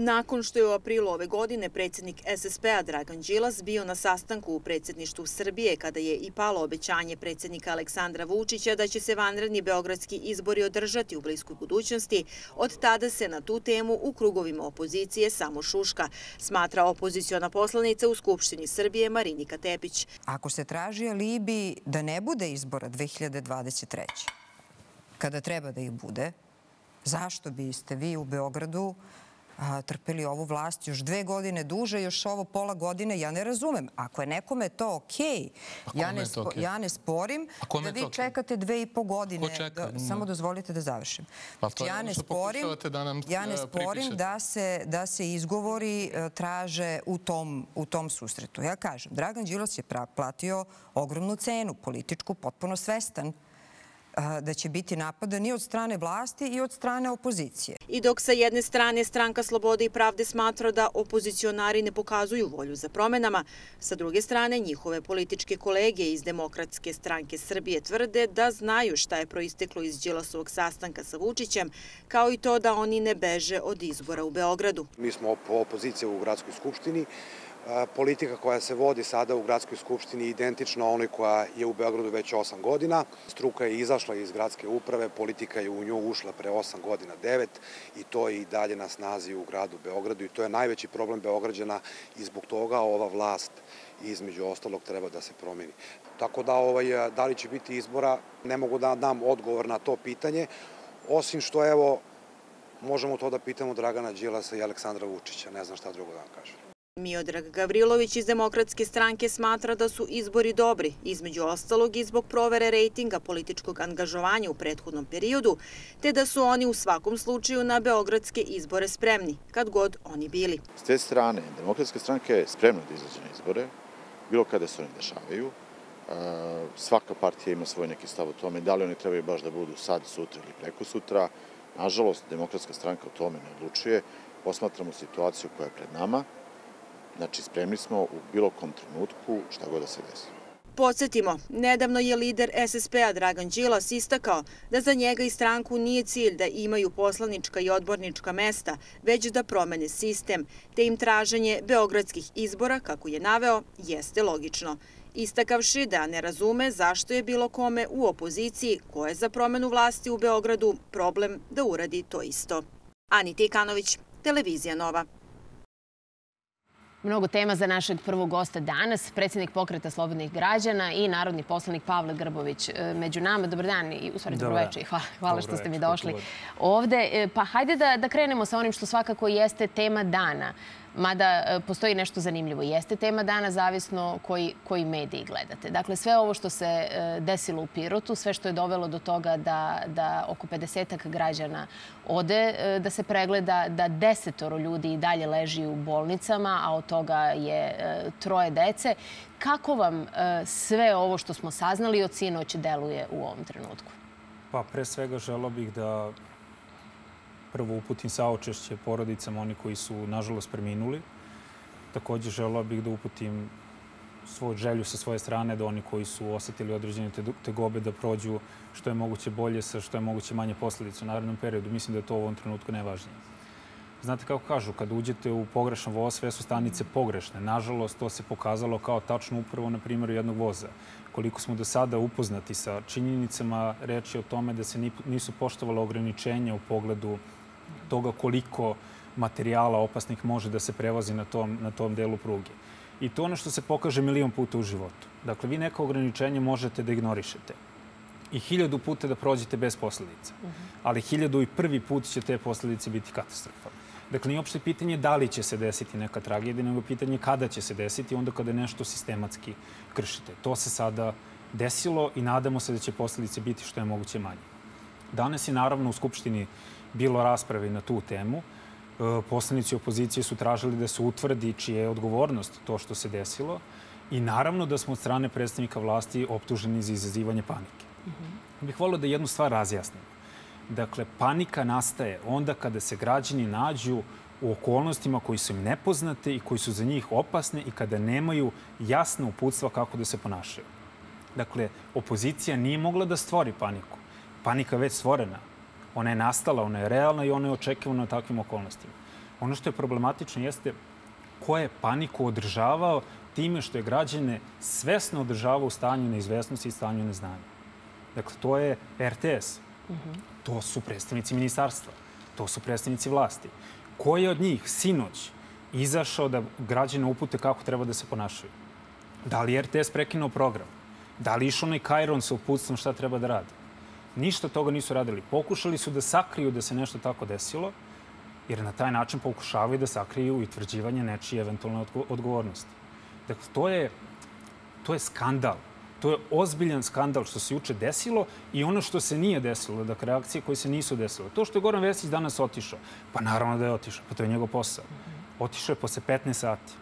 Nakon što je u aprilu ove godine predsjednik SSP-a Dragan Đilas bio na sastanku u predsjedništvu Srbije kada je i palo obećanje predsjednika Aleksandra Vučića da će se vanredni beogradski izbori održati u bliskoj budućnosti, od tada se na tu temu u krugovima opozicije samo šuška, smatra opoziciona poslanica u Skupštini Srbije Marinika Tepić. Ako se traži alibi da ne bude izbora 2023. kada treba da ih bude, zašto biste vi u Beogradu a, trpeli ovu vlast još dve godine duže, još ovo pola godine, ja ne razumem. Ako je nekome to okej, okay, ja, ne spo, okay? ja ne sporim da vi čekate dve i po godine. Da, samo dozvolite da završim. Pa to ja ne sporim, da nam ja ne sporim da se, da se izgovori uh, traže u tom, u tom susretu. Ja kažem, Dragan Đilas je platio ogromnu cenu, političku, potpuno svestan da će biti napadan i od strane vlasti i od strane opozicije. I dok sa jedne strane stranka Slobode i pravde smatra da opozicionari ne pokazuju volju za promenama, sa druge strane njihove političke kolege iz Demokratske stranke Srbije tvrde da znaju šta je proisteklo iz Đilasovog sastanka sa Vučićem, kao i to da oni ne beže od izbora u Beogradu. Mi smo opozicija u Gradskoj skupštini, politika koja se vodi sada u Gradskoj skupštini identična onoj koja je u Beogradu već 8 godina. Struka je izašla iz gradske uprave, politika je u nju ušla pre 8 godina, 9 i to je i dalje na snazi u gradu Beogradu i to je najveći problem Beograđana i zbog toga ova vlast između ostalog treba da se promeni. Tako da ovaj, da li će biti izbora, ne mogu da dam odgovor na to pitanje, osim što evo možemo to da pitamo Dragana Đilasa i Aleksandra Vučića, ne znam šta drugo da vam kažem. Miodrag Gavrilović iz Demokratske stranke smatra da su izbori dobri, između ostalog i zbog provere rejtinga političkog angažovanja u prethodnom periodu, te da su oni u svakom slučaju na beogradske izbore spremni, kad god oni bili. S te strane, Demokratska stranka je spremna da izađe na izbore, bilo kada se oni dešavaju. Svaka partija ima svoj neki stav o tome, da li oni trebaju baš da budu sad, sutra ili preko sutra. Nažalost, Demokratska stranka o tome ne odlučuje. Posmatramo situaciju koja je pred nama, Znači, spremni smo u bilo kom trenutku šta god da se desi. Podsjetimo, nedavno je lider SSP-a Dragan Đilas istakao da za njega i stranku nije cilj da imaju poslanička i odbornička mesta, već da promene sistem, te im traženje beogradskih izbora, kako je naveo, jeste logično. Istakavši da ne razume zašto je bilo kome u opoziciji, koje za promenu vlasti u Beogradu, problem da uradi to isto. Ani Tikanović, Televizija Nova. Mnogo tema za našeg prvog gosta danas, predsjednik pokreta slobodnih građana i narodni poslanik Pavle Grbović e, među nama. Dobar dan i u stvari dobroveče. Hvala, hvala što ste mi došli ovde. E, pa hajde da, da krenemo sa onim što svakako jeste tema dana. Mada e, postoji nešto zanimljivo. Jeste tema dana zavisno koji, koji mediji gledate. Dakle, sve ovo što se e, desilo u Pirotu, sve što je dovelo do toga da, da oko 50 građana ode, e, da se pregleda da desetoro ljudi i dalje leži u bolnicama, a od toga je troje dece. Kako vam sve ovo što smo saznali od sinoć deluje u ovom trenutku? Pa, pre svega želo bih da prvo uputim saočešće porodicama oni koji su, nažalost, preminuli. Takođe, želeo bih da uputim svoju želju sa svoje strane da oni koji su osetili određene tegobe da prođu što je moguće bolje sa što je moguće manje posledice u narednom periodu. Mislim da je to u ovom trenutku najvažnije. Znate kako kažu, kad uđete u pogrešan voz, sve su stanice pogrešne. Nažalost, to se pokazalo kao tačno upravo na primjeru jednog voza. Koliko smo do sada upoznati sa činjenicama, reči o tome da se nisu poštovala ograničenja u pogledu toga koliko materijala opasnih može da se prevozi na tom, na tom delu pruge. I to ono što se pokaže milion puta u životu. Dakle, vi neko ograničenje možete da ignorišete i hiljadu puta da prođete bez posledica. Uh -huh. Ali hiljadu i prvi put će te posledice biti katastrofalne. Dakle, nije uopšte pitanje da li će se desiti neka tragedija, nego pitanje kada će se desiti, onda kada nešto sistematski kršite. To se sada desilo i nadamo se da će posledice biti što je moguće manje. Danas je naravno u Skupštini bilo rasprave na tu temu. E, poslanici opozicije su tražili da se utvrdi čija je odgovornost to što se desilo i naravno da smo od strane predstavnika vlasti optuženi za izazivanje panike. Mm -hmm. Bih volio da jednu stvar razjasnim. Dakle, panika nastaje onda kada se građani nađu u okolnostima koji su im nepoznate i koji su za njih opasne i kada nemaju jasne uputstva kako da se ponašaju. Dakle, opozicija nije mogla da stvori paniku. Panika već stvorena. Ona je nastala, ona je realna i ona je očekivana u takvim okolnostima. Ono što je problematično jeste ko je paniku održavao time što je građane svesno održavao u stanju neizvesnosti i stanju neznanja. Dakle, to je RTS. Mm -hmm. To su predstavnici ministarstva. To su predstavnici vlasti. Ko je od njih sinoć izašao da građane upute kako treba da se ponašaju? Da li je RTS prekinuo program? Da li išao onaj Kajron sa uputstvom šta treba da radi? Ništa toga nisu radili. Pokušali su da sakriju da se nešto tako desilo, jer na taj način pokušavaju da sakriju i tvrđivanje nečije eventualne odgovornosti. Dakle, to je, to je skandal. To je ozbiljan skandal što se juče desilo i ono što se nije desilo, dakle, reakcije koje se nisu desile. To što je Goran Vesić danas otišao, pa naravno da je otišao, pa to je njegov posao. Otišao je posle 15 sati.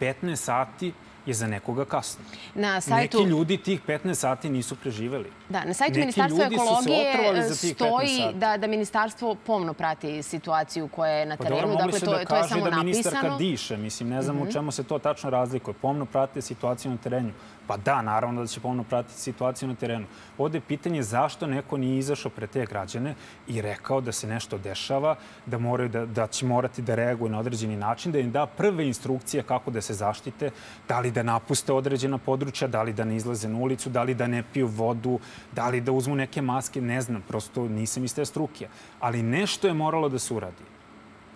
15 sati je za nekoga kasno. Na sajtu... Neki ljudi tih 15 sati nisu preživeli. Da, na sajtu Ministarstva ekologije stoji da, da ministarstvo pomno prati situaciju koja je na terenu. Pa dobro, dakle, to, da to je samo da ministarka napisano. diše. Mislim, ne znam uh -huh. u čemu se to tačno razlikuje. Pomno prati situaciju na terenu. Pa da, naravno da će pomno pratiti situaciju na terenu. Ovde je pitanje zašto neko nije izašao pre te građane i rekao da se nešto dešava, da, moraju da, da će morati da reaguju na određeni način, da im da prve instrukcije kako da se zaštite, da li da napuste određena područja, da li da ne izlaze na ulicu, da li da ne piju vodu, da li da uzmu neke maske, ne znam, prosto nisam iz te struke. Ali nešto je moralo da se uradi.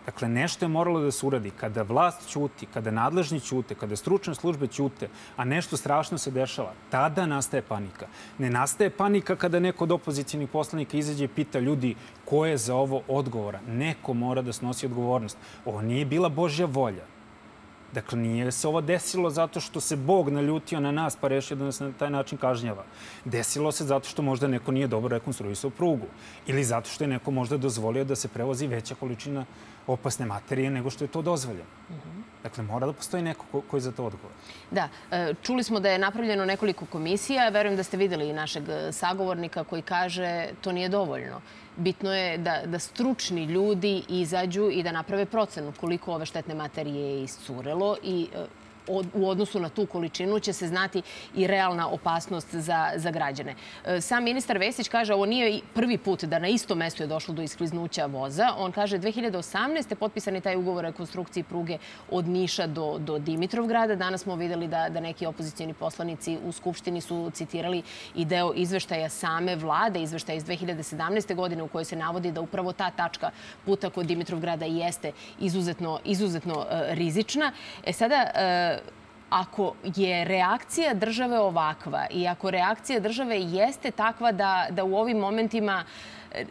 Dakle, nešto je moralo da se uradi. Kada vlast ćuti, kada nadležni ćute, kada stručne službe ćute, a nešto strašno se dešava, tada nastaje panika. Ne nastaje panika kada neko od opozicijnih poslanika izađe i pita ljudi ko je za ovo odgovora. Neko mora da snosi odgovornost. Ovo nije bila Božja volja. Dakle, nije se ovo desilo zato što se Bog naljutio na nas pa rešio da nas na taj način kažnjava. Desilo se zato što možda neko nije dobro rekonstruisao prugu. Ili zato što je neko možda dozvolio da se prevozi veća količina opasne materije nego što je to dozvoljeno. Dakle, mora da postoji neko ko, ko je za to odgovor. Da, čuli smo da je napravljeno nekoliko komisija. Verujem da ste videli i našeg sagovornika koji kaže to nije dovoljno. Bitno je da, da stručni ljudi izađu i da naprave procenu koliko ove štetne materije je iscurelo i u odnosu na tu količinu će se znati i realna opasnost za, za građane. Sam ministar Vesić kaže ovo nije prvi put da na istom mestu je došlo do iskliznuća voza. On kaže 2018. potpisan je taj ugovor o rekonstrukciji pruge od Niša do, do Dimitrovgrada. Danas smo videli da, da neki opozicijani poslanici u Skupštini su citirali i deo izveštaja same vlade, izveštaja iz 2017. godine u kojoj se navodi da upravo ta tačka puta kod Dimitrovgrada jeste izuzetno, izuzetno rizična. E sada, ako je reakcija države ovakva i ako reakcija države jeste takva da, da u ovim momentima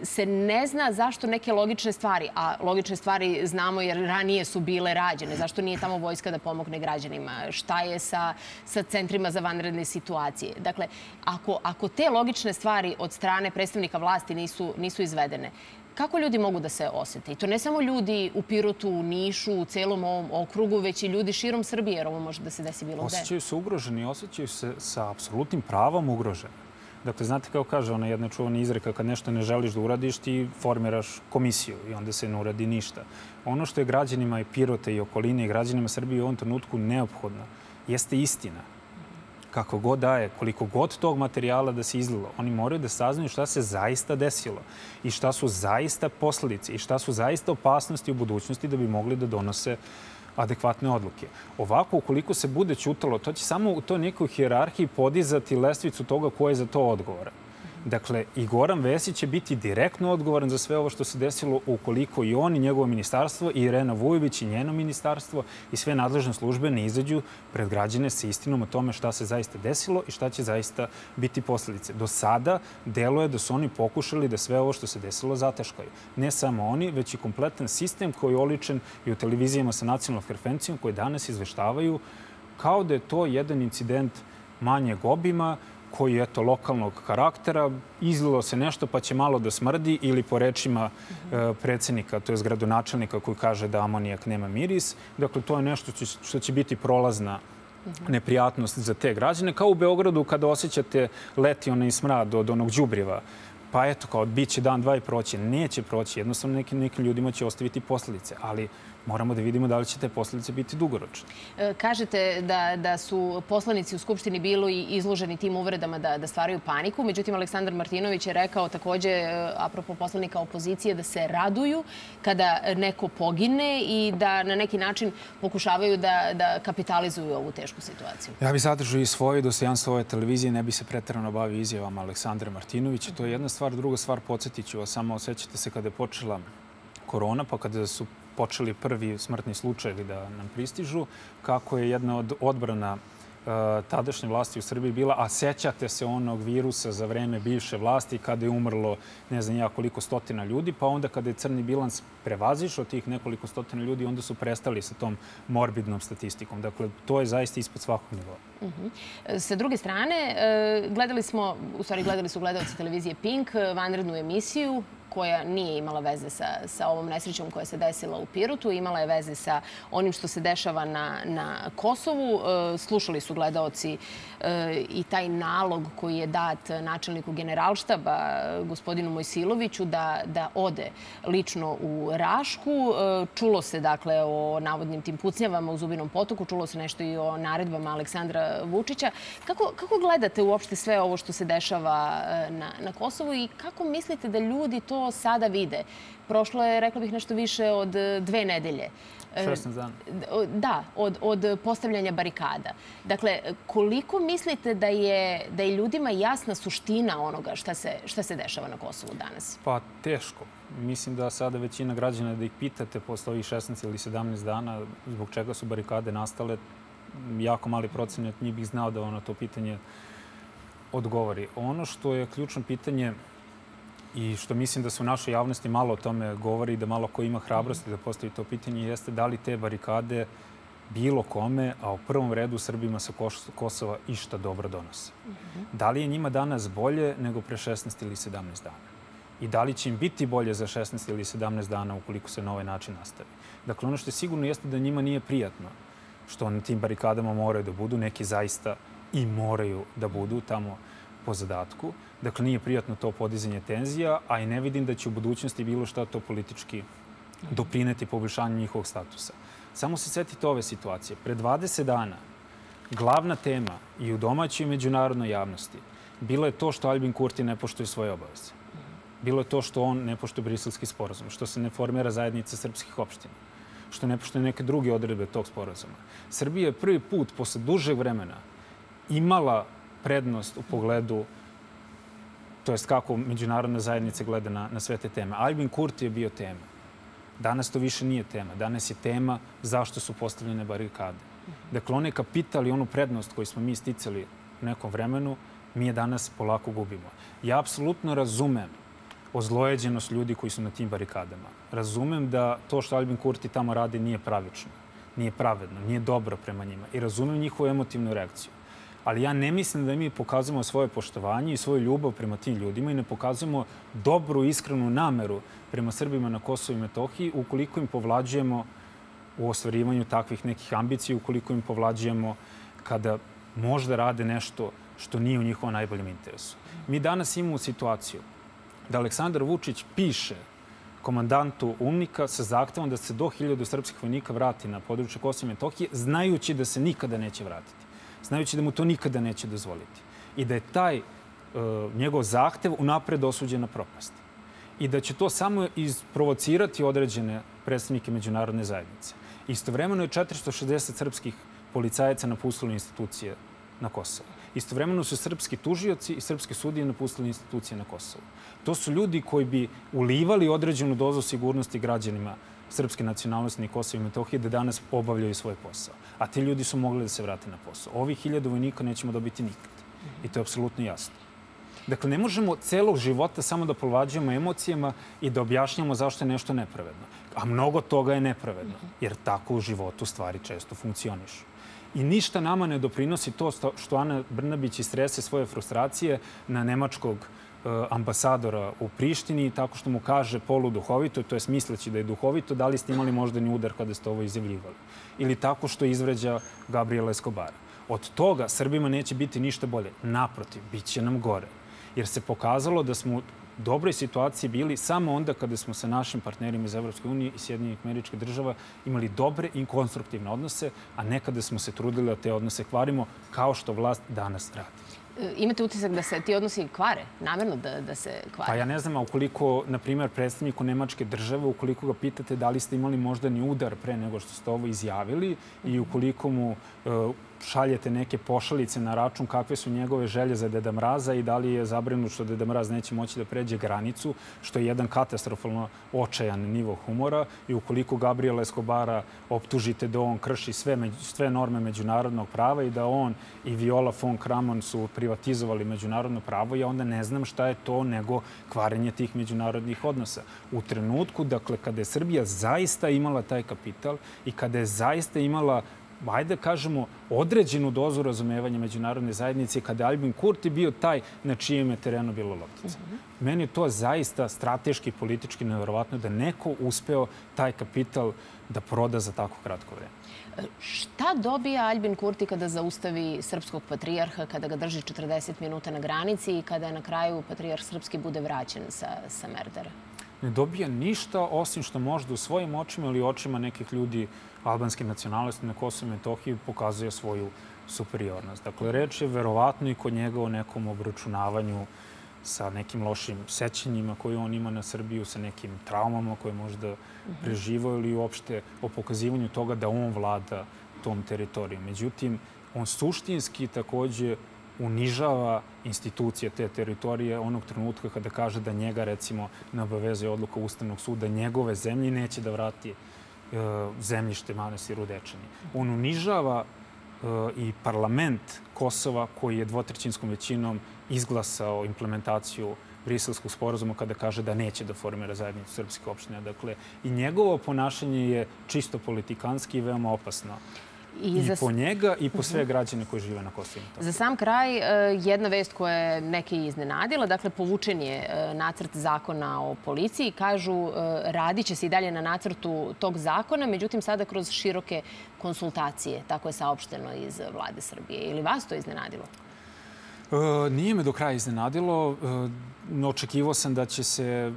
se ne zna zašto neke logične stvari, a logične stvari znamo jer ranije su bile rađene, zašto nije tamo vojska da pomogne građanima, šta je sa, sa centrima za vanredne situacije. Dakle, ako, ako te logične stvari od strane predstavnika vlasti nisu, nisu izvedene, Kako ljudi mogu da se osete? I to ne samo ljudi u Pirotu, u Nišu, u celom ovom okrugu, već i ljudi širom Srbije, jer ovo može da se desi bilo gde. Osjećaju se ugroženi, osjećaju se sa apsolutnim pravom ugroženi. Dakle, znate kao kaže ona jedna čuvana izreka, kad nešto ne želiš da uradiš, ti formiraš komisiju i onda se ne uradi ništa. Ono što je građanima i Pirote i okoline i građanima Srbije u ovom trenutku neophodno, jeste istina kako god daje, koliko god tog materijala da se izlilo, oni moraju da saznaju šta se zaista desilo i šta su zaista posledice i šta su zaista opasnosti u budućnosti da bi mogli da donose adekvatne odluke. Ovako, ukoliko se bude ćutalo, to će samo u toj nekoj hjerarhiji podizati lestvicu toga ko je za to odgovoran. Dakle, i Goran Vesić će biti direktno odgovoran za sve ovo što se desilo ukoliko i on i njegovo ministarstvo i Irena Vujović i njeno ministarstvo i sve nadležne službe ne izađu pred građane sa istinom o tome šta se zaista desilo i šta će zaista biti posledice. Do sada delo je da su oni pokušali da sve ovo što se desilo zateškaju. Ne samo oni, već i kompletan sistem koji je oličen i u televizijama sa nacionalnom frekvencijom koji danas izveštavaju kao da je to jedan incident manjeg obima, koji je eto lokalnog karaktera, izlilo se nešto pa će malo da smrdi ili po rečima e, predsednika, to je gradonačelnika koji kaže da amonijak nema miris. Dakle, to je nešto što će biti prolazna neprijatnost za te građane. Kao u Beogradu kada osjećate leti onaj smrad od onog džubriva pa eto, kao bit će dan, dva i proći. Neće proći. Jednostavno nekim, nekim ljudima će ostaviti posledice. Ali moramo da vidimo da li će te posledice biti dugoročne. E, kažete da, da su poslanici u Skupštini bili izloženi tim uvredama da, da stvaraju paniku. Međutim, Aleksandar Martinović je rekao takođe, e, apropo poslanika opozicije, da se raduju kada neko pogine i da na neki način pokušavaju da, da kapitalizuju ovu tešku situaciju. Ja bih zadržao i svoje dostojanstvo ove televizije, ne bi se pretrano bavio izjavama Aleksandra Martinovića. To je jedna stvar. Druga stvar, podsjetit ću vas, samo osjećate se kada je počela korona, pa kada su počeli prvi smrtni slučajevi da nam pristižu, kako je jedna od odbrana e, tadašnje vlasti u Srbiji bila, a sećate se onog virusa za vreme bivše vlasti kada je umrlo ne znam ja koliko stotina ljudi, pa onda kada je crni bilans prevazišao tih nekoliko stotina ljudi, onda su prestali sa tom morbidnom statistikom. Dakle, to je zaista ispod svakog nivoa. Mhm. Sa druge strane, e, gledali smo, u stvari gledali su gledalci televizije Pink, vanrednu emisiju koja nije imala veze sa, sa ovom nesrećom koja se desila u Pirotu, imala je veze sa onim što se dešava na, na Kosovu. E, slušali su gledaoci e, i taj nalog koji je dat načelniku generalštaba, gospodinu Mojsiloviću, da, da ode lično u Rašku. E, čulo se, dakle, o navodnim tim pucnjavama u Zubinom potoku, čulo se nešto i o naredbama Aleksandra Vučića. Kako, kako gledate uopšte sve ovo što se dešava na, na Kosovu i kako mislite da ljudi to sada vide? Prošlo je, rekla bih, nešto više od dve nedelje. 16 dana. Da, od, od postavljanja barikada. Dakle, koliko mislite da je, da je ljudima jasna suština onoga šta se, šta se dešava na Kosovu danas? Pa teško. Mislim da sada većina građana da ih pitate posle ovih 16 ili 17 dana zbog čega su barikade nastale, jako mali procenat njih bih znao da ono to pitanje odgovori. Ono što je ključno pitanje i što mislim da se u našoj javnosti malo o tome govori i da malo ko ima hrabrosti da postavi to pitanje jeste da li te barikade bilo kome, a u prvom redu Srbima sa Kosova išta dobro donose. Da li je njima danas bolje nego pre 16 ili 17 dana? I da li će im biti bolje za 16 ili 17 dana ukoliko se na ovaj način nastavi? Dakle, ono što je sigurno jeste da njima nije prijatno što na tim barikadama moraju da budu, neki zaista i moraju da budu tamo po zadatku. Dakle, nije prijatno to podizanje tenzija, a i ne vidim da će u budućnosti bilo šta to politički doprineti poboljšanju njihovog statusa. Samo se setite ove situacije. Pre 20 dana glavna tema i u domaćoj i međunarodnoj javnosti bilo je to što Albin Kurti ne poštuje svoje obaveze. Bilo je to što on ne poštuje briselski sporazum, što se ne formira zajednica srpskih opština, što ne poštuje neke druge odredbe tog sporazuma. Srbija je prvi put posle dužeg vremena imala prednost u pogledu to jest kako međunarodna zajednica gleda na, na sve te teme. Albin Kurti je bio tema. Danas to više nije tema. Danas je tema zašto su postavljene barikade. Dakle, onaj kapital i onu prednost koju smo mi sticali u nekom vremenu, mi je danas polako gubimo. Ja apsolutno razumem ozlojeđenost ljudi koji su na tim barikadama. Razumem da to što Albin Kurti tamo radi nije pravično, nije pravedno, nije dobro prema njima i razumem njihovu emotivnu reakciju ali ja ne mislim da mi pokazujemo svoje poštovanje i svoju ljubav prema tim ljudima i ne pokazujemo dobru, iskrenu nameru prema Srbima na Kosovo i Metohiji ukoliko im povlađujemo u ostvarivanju takvih nekih ambicija, ukoliko im povlađujemo kada možda rade nešto što nije u njihovom najboljem interesu. Mi danas imamo situaciju da Aleksandar Vučić piše komandantu Umnika sa zahtevom da se do 1000 srpskih vojnika vrati na područje Kosova i Metohije, znajući da se nikada neće vratiti znajući da mu to nikada neće dozvoliti. I da je taj uh, njegov zahtev unapred osuđen na propast. I da će to samo isprovocirati određene predstavnike međunarodne zajednice. Istovremeno je 460 srpskih policajaca napustilo institucije na Kosovo. Istovremeno su srpski tužioci i srpske sudije napustili institucije na Kosovu. To su ljudi koji bi ulivali određenu dozu sigurnosti građanima srpske nacionalnosti na Kosovo i Metohije da danas obavljaju svoj posao. A ti ljudi su mogli da se vrate na posao. Ovih hiljada vojnika nećemo dobiti nikad. I to je apsolutno jasno. Dakle, ne možemo celog života samo da polovađujemo emocijama i da objašnjamo zašto je nešto nepravedno. A mnogo toga je nepravedno, jer tako u životu stvari često funkcionišu. I ništa nama ne doprinosi to što Ana Brnabić istrese svoje frustracije na nemačkog E, ambasadora u Prištini tako što mu kaže poluduhovito, to je misleći da je duhovito, da li ste imali moždani udar kada ste ovo izjavljivali. Ili tako što izvređa Gabriela Escobara. Od toga Srbima neće biti ništa bolje. Naprotiv, bit će nam gore. Jer se pokazalo da smo u dobroj situaciji bili samo onda kada smo sa našim partnerima iz Evropske unije i Sjedinjenih američkih država imali dobre i konstruktivne odnose, a nekada smo se trudili da te odnose kvarimo kao što vlast danas radi. E, imate utisak da se ti odnosi kvare, namerno da, da se kvare? Pa ja ne znam, a ukoliko, na primjer, predstavniku Nemačke države, ukoliko ga pitate da li ste imali moždani udar pre nego što ste ovo izjavili i ukoliko mu uh, šaljete neke pošalice na račun kakve su njegove želje za Deda Mraza i da li je zabrinut što Deda Mraz neće moći da pređe granicu, što je jedan katastrofalno očajan nivo humora i ukoliko Gabriela Escobara optužite da on krši sve, sve norme međunarodnog prava i da on i Viola von Kramon su privatizovali međunarodno pravo, ja onda ne znam šta je to nego kvarenje tih međunarodnih odnosa. U trenutku, dakle, kada je Srbija zaista imala taj kapital i kada je zaista imala ajde da kažemo, određenu dozu razumevanja međunarodne zajednice kada je Albin Kurti bio taj na čijem je terenu bilo loptica. Mm -hmm. Meni je to zaista strateški, politički nevjerovatno da neko uspeo taj kapital da proda za tako kratko vreme. Šta dobija Albin Kurti kada zaustavi srpskog patrijarha, kada ga drži 40 minuta na granici i kada na kraju patrijarh srpski bude vraćen sa, sa Merdera? Ne dobija ništa osim što možda u svojim očima ili očima nekih ljudi albanske nacionalnosti na Kosovo i Metohiji pokazuje svoju superiornost. Dakle, reč je verovatno i kod njega o nekom obračunavanju sa nekim lošim sećanjima koje on ima na Srbiju, sa nekim traumama koje možda mhm. preživao ili uopšte o pokazivanju toga da on vlada tom teritorijom. Međutim, on suštinski takođe unižava institucije te teritorije onog trenutka kada kaže da njega, recimo, ne obavezuje odluka Ustavnog suda njegove zemlje neće da vrati zemljište manastiru Dečani. On unižava e, i parlament Kosova koji je dvotrećinskom većinom izglasao implementaciju briselskog sporazuma kada kaže da neće da formira zajednicu srpske opštine. Dakle, i njegovo ponašanje je čisto politikanski i veoma opasno. I, I za... po njega i po sve mhm. građane koji žive na Kosovo. Za sam kraj, e, jedna vest koja je neke iznenadila, dakle, povučen je e, nacrt zakona o policiji. Kažu, e, radit će se i dalje na nacrtu tog zakona, međutim, sada kroz široke konsultacije. Tako je saopšteno iz vlade Srbije. Ili vas to iznenadilo? Nije me do kraja iznenadilo očekivao sam da će, se, e,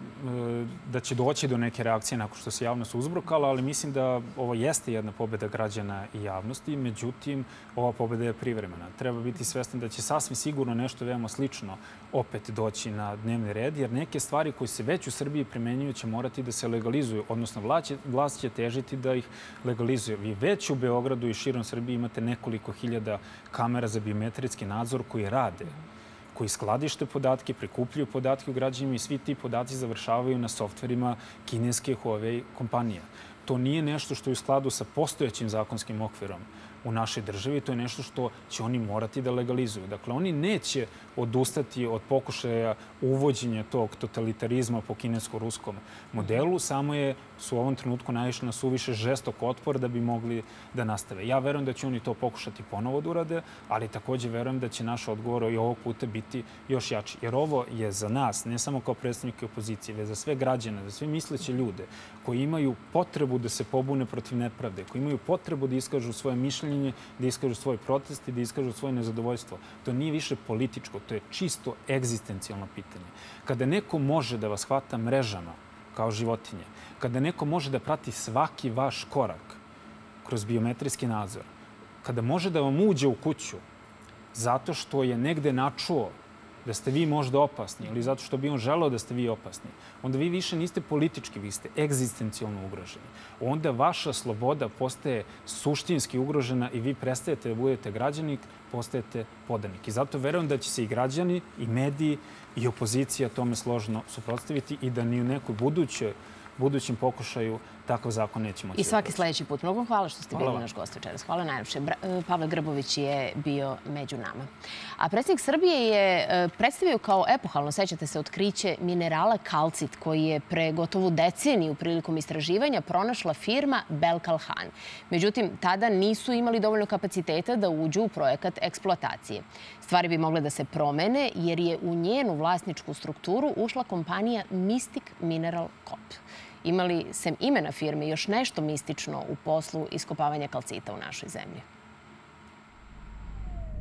da će doći do neke reakcije nakon što se javnost uzbrokala, ali mislim da ovo jeste jedna pobeda građana i javnosti. Međutim, ova pobeda je privremena. Treba biti svestan da će sasvim sigurno nešto veoma slično opet doći na dnevni red, jer neke stvari koje se već u Srbiji primenjuju će morati da se legalizuju, odnosno vlast će težiti da ih legalizuje. Vi već u Beogradu i širom Srbije imate nekoliko hiljada kamera za biometrijski nadzor koji rade koji skladište podatke, prikupljaju podatke u građanima i svi ti podaci završavaju na softverima kineske Huawei kompanije. To nije nešto što je u skladu sa postojećim zakonskim okvirom u našoj državi, to je nešto što će oni morati da legalizuju. Dakle, oni neće odustati od pokušaja uvođenja tog totalitarizma po kinesko-ruskom modelu, samo je su u ovom trenutku naišli na suviše žestok otpor da bi mogli da nastave. Ja verujem da će oni to pokušati ponovo da urade, ali takođe verujem da će naš odgovor i ovog puta biti još jači. Jer ovo je za nas, ne samo kao predstavnike opozicije, već za sve građane, za sve misleće ljude koji imaju potrebu da se pobune protiv nepravde, koji imaju potrebu da iskažu svoje mišljenje, da iskažu svoj protest i da iskažu svoje nezadovoljstvo. To nije više političko, to je čisto egzistencijalno pitanje. Kada neko može da vas hvata mrežama kao životinje, kada neko može da prati svaki vaš korak kroz biometrijski nadzor, kada može da vam uđe u kuću zato što je negde načuo da ste vi možda opasni ili zato što bi on želeo da ste vi opasni, onda vi više niste politički, vi ste egzistencijalno ugroženi. Onda vaša sloboda postaje suštinski ugrožena i vi prestajete da budete građanik, postajete podanik. I zato verujem da će se i građani, i mediji, i opozicija tome složno suprotstaviti i da ni u nekoj budućoj budućem pokušaju takav zakon neće moći. I svaki sledeći put. Mnogo hvala što ste bili naš gost večeras. Hvala najljepše. E, Pavle Grbović je bio među nama. A predsjednik Srbije je e, predstavio kao epohalno, sećate se, otkriće minerala kalcit koji je pre gotovu deceniju prilikom istraživanja pronašla firma Belkalhan. Međutim, tada nisu imali dovoljno kapaciteta da uđu u projekat eksploatacije. Stvari bi mogle da se promene jer je u njenu vlasničku strukturu ušla kompanija Mystic Mineral Corp imali sem imena firme još nešto mistično u poslu iskopavanja kalcita u našoj zemlji?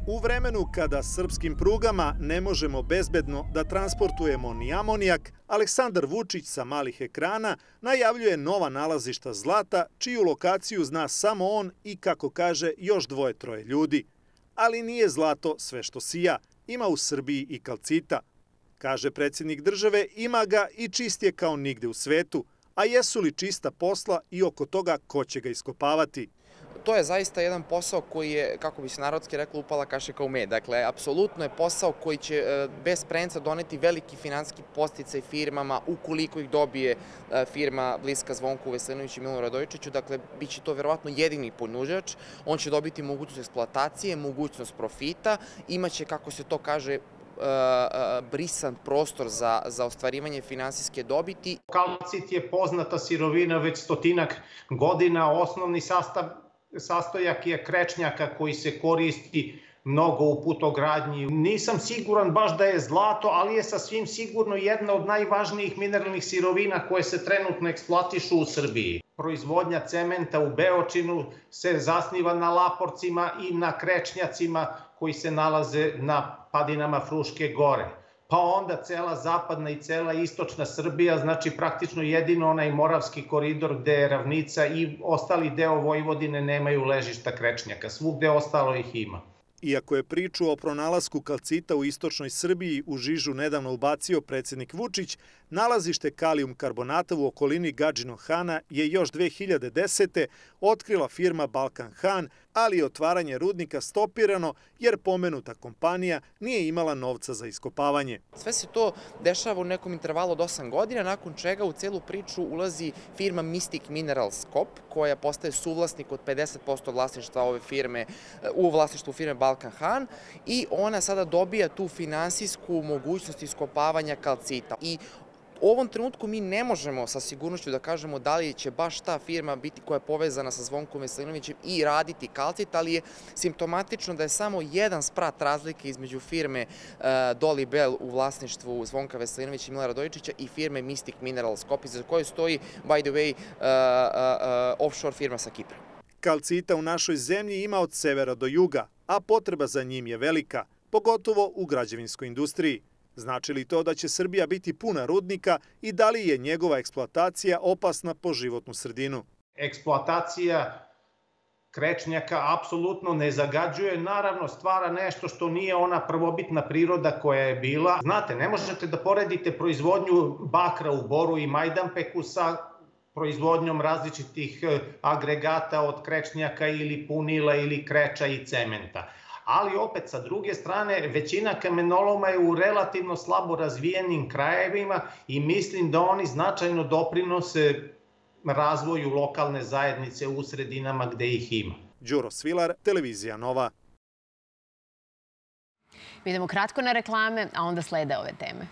U vremenu kada srpskim prugama ne možemo bezbedno da transportujemo ni amonijak, Aleksandar Vučić sa malih ekrana najavljuje nova nalazišta zlata, čiju lokaciju zna samo on i, kako kaže, još dvoje troje ljudi. Ali nije zlato sve što sija, ima u Srbiji i kalcita. Kaže predsjednik države, ima ga i čist je kao nigde u svetu – a jesu li čista posla i oko toga ko će ga iskopavati? To je zaista jedan posao koji je, kako bi se narodski reklo, upala kašika u med. Dakle, apsolutno je posao koji će e, bez prenca doneti veliki finanski posticaj firmama ukoliko ih dobije e, firma bliska Zvonku Veselinoviću i Milanu Radovičiću. Dakle, bit će to verovatno jedini ponuđač. On će dobiti mogućnost eksploatacije, mogućnost profita, imaće, kako se to kaže, brisan prostor za, za ostvarivanje finansijske dobiti. Kalcit je poznata sirovina već stotinak godina, osnovni sastav sastojak je krečnjaka koji se koristi mnogo u putogradnji. Nisam siguran baš da je zlato, ali je sasvim sigurno jedna od najvažnijih mineralnih sirovina koje se trenutno eksploatišu u Srbiji. Proizvodnja cementa u Beočinu se zasniva na laporcima i na krečnjacima koji se nalaze na padinama Fruške gore pa onda cela zapadna i cela istočna Srbija, znači praktično jedino onaj Moravski koridor gde je ravnica i ostali deo Vojvodine nemaju ležišta krečnjaka, svugde ostalo ih ima. Iako je priču o pronalasku kalcita u istočnoj Srbiji u žižu nedavno ubacio predsednik Vučić, nalazište kalijum karbonata u okolini Gadžinog Hana je još 2010. otkrila firma Balkan Han, ali je otvaranje rudnika stopirano jer pomenuta kompanija nije imala novca za iskopavanje. Sve se to dešava u nekom intervalu od 8 godina, nakon čega u celu priču ulazi firma Mystic Minerals Corp, koja postaje suvlasnik od 50% vlasništva ove firme, u vlasništvu firme Balkan Han i ona sada dobija tu finansijsku mogućnost iskopavanja kalcita. I U ovom trenutku mi ne možemo sa sigurnošću da kažemo da li će baš ta firma biti koja je povezana sa Zvonkom Veselinovićem i raditi kalcit, ali je simptomatično da je samo jedan sprat razlike između firme uh, Dolly Bell u vlasništvu Zvonka Veselinovića i Mila Radojičića i firme Mystic Minerals Copy, za koje stoji, by the way, uh, uh, offshore firma sa Kipra. Kalcita u našoj zemlji ima od severa do juga, a potreba za njim je velika, pogotovo u građevinskoj industriji. Znači li to da će Srbija biti puna rudnika i da li je njegova eksploatacija opasna po životnu sredinu? Eksploatacija krečnjaka apsolutno ne zagađuje, naravno stvara nešto što nije ona prvobitna priroda koja je bila. Znate, ne možete da poredite proizvodnju bakra u Boru i Majdanpeku sa proizvodnjom različitih eh, agregata od krečnjaka ili punila ili kreča i cementa ali opet sa druge strane većina kamenoloma je u relativno slabo razvijenim krajevima i mislim da oni značajno doprinose razvoju lokalne zajednice u sredinama gde ih ima. Đuro Svilar, Televizija Nova. Mi idemo kratko na reklame, a onda slede ove teme.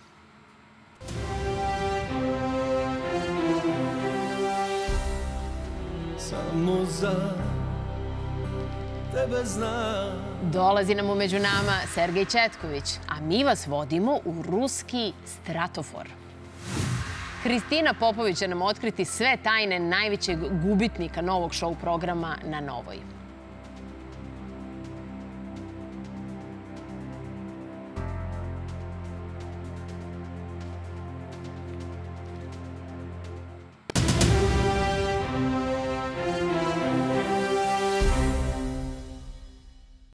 Samo za tebe znam Dolazi nam umeđu nama Sergej Četković, a mi vas vodimo u ruski stratofor. Kristina Popović će nam otkriti sve tajne najvećeg gubitnika novog show programa na Novoj.